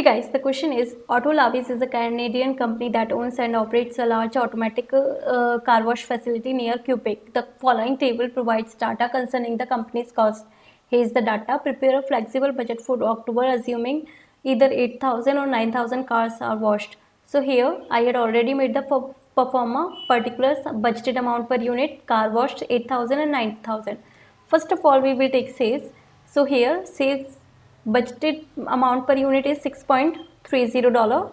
Hey guys, the question is Auto Lavage is a Canadian company that owns and operates a large automatic uh, car wash facility near Quebec. The following table provides data concerning the company's cost. Here is the data. Prepare a flexible budget for October assuming either 8000 or 9000 cars are washed. So here I had already made the performer particular budgeted amount per unit car washed 8000 and 9000. First of all we will take sales. So here sales budgeted amount per unit is 6.30 dollar.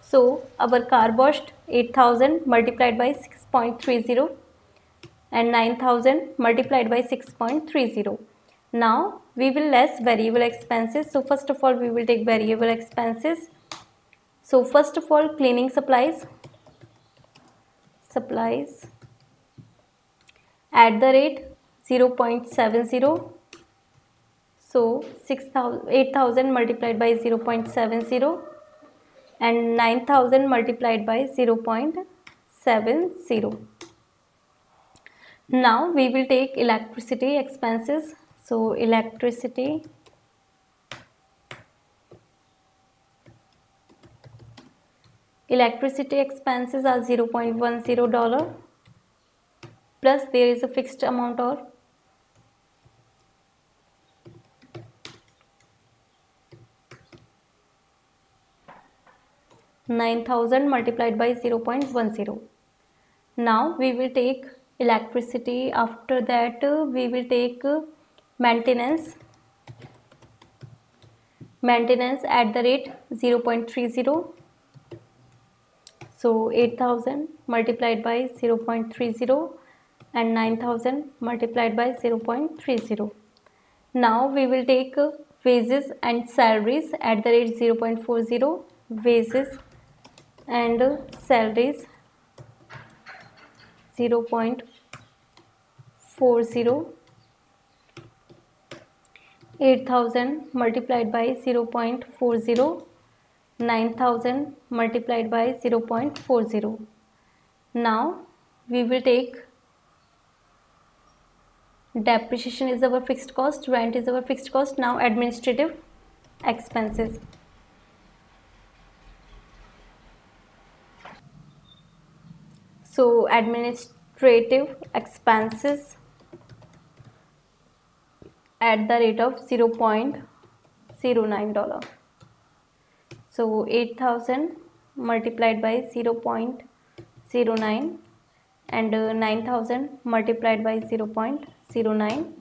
So our car washed 8000 multiplied by 6.30 and 9000 multiplied by 6.30 now we will less variable expenses. So first of all we will take variable expenses. So first of all cleaning supplies. Supplies. At the rate 0.70 so 8000 multiplied by 0.70 and 9000 multiplied by 0.70 now we will take electricity expenses. So electricity electricity expenses are 0.10 dollar plus there is a fixed amount of 9000 multiplied by 0.10 now we will take electricity. After that uh, we will take uh, maintenance. Maintenance at the rate 0.30 so 8000 multiplied by 0.30 and 9000 multiplied by 0.30 now we will take uh, wages and salaries at the rate 0.40 wages and salaries 0 0.40 8000 multiplied by 0 0.40 9000 multiplied by 0 0.40 now we will take depreciation is our fixed cost rent is our fixed cost now administrative expenses so administrative expenses at the rate of 0 0.09 dollar. So 8000 multiplied by 0 0.09 and uh, 9000 multiplied by 0 0.09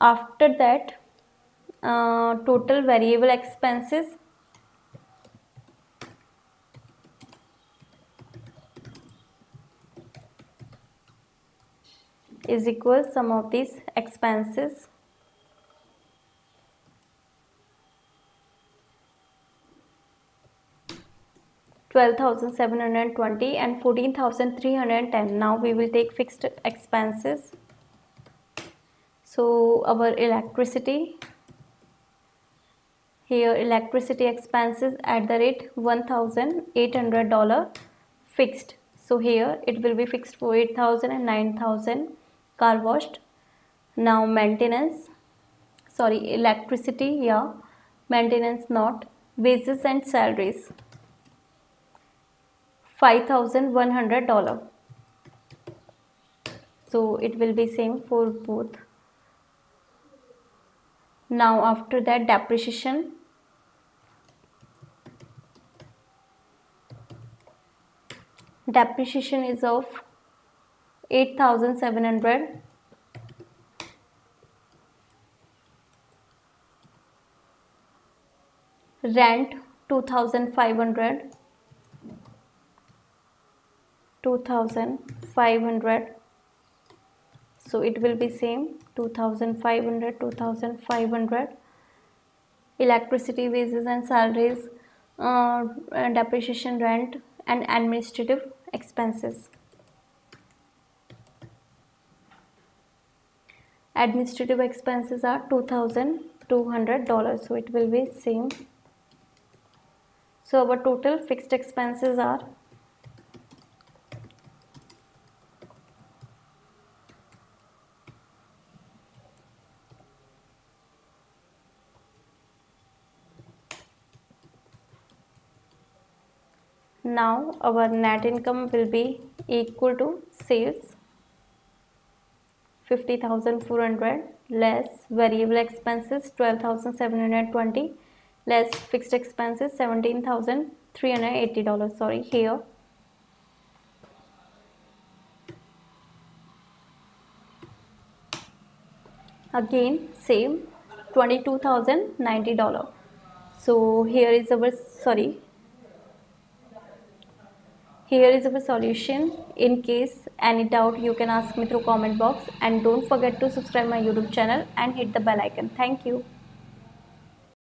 after that uh, total variable expenses is equal sum of these expenses Twelve thousand seven hundred twenty and fourteen thousand three hundred ten. Now we will take fixed expenses. So our electricity here electricity expenses at the rate one thousand eight hundred dollar fixed. So here it will be fixed for eight thousand and nine thousand car washed. Now maintenance. Sorry electricity yeah. Maintenance not. Wages and salaries. $5100 so it will be same for both. Now after that depreciation. Depreciation is of 8700 rent 2500 2500 so it will be same 2500 2500 electricity wages and salaries uh, depreciation rent and administrative expenses administrative expenses are $2200 so it will be same. So our total fixed expenses are now our net income will be equal to sales 50400 less variable expenses 12720 less fixed expenses 17380 dollars. Sorry here. Again same 22090 dollar so here is our sorry here is our solution. In case any doubt you can ask me through comment box and don't forget to subscribe my YouTube channel and hit the bell icon. Thank you.